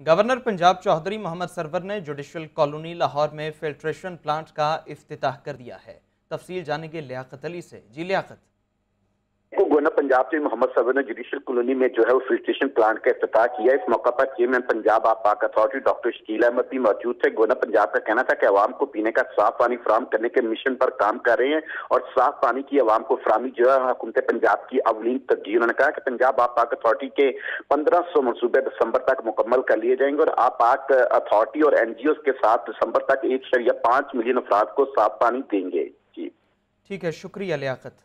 Governor Punjab Chaudhary Mohammad Sarwar ने judicial colony Lahore में filtration plant का अफ्ताह कर दिया है। तफसील जाने के लियाकत अली से। जी लियाकत। गवर्नर पंजाब से मोहम्मद सबर ने जुडिशियल कॉलोनी में जो है वो फिल्ट्रेशन प्लांट का अफ्ताह किया। इस मौका पर चेयरमैन पंजाब आप पाक अथॉरिटी डॉक्टर शकील अहमद भी मौजूद थे। गवर्नर पंजाब का कहना था कि आवाम को पीने का साफ़ पानी फराम करने के मिशन पर काम कर रहे हैं और साफ़ पानी की आवाम को फरामी जो है हुकूमत पंजाब की अवलीन तरजीह। उन्होंने कहा कि पंजाब आप पाक अथॉरिटी के पंद्रह सौ मनसूबे दिसंबर तक मुकम्मल कर लिए जाएँगे और आप पाक अथॉरिटी और एन जी एनजीओ के साथ दिसंबर तक एक शरिया पाँच मिलियन अफराद को साफ़ पानी देंगे। जी। ठीक है, शुक्रिया लियाकत।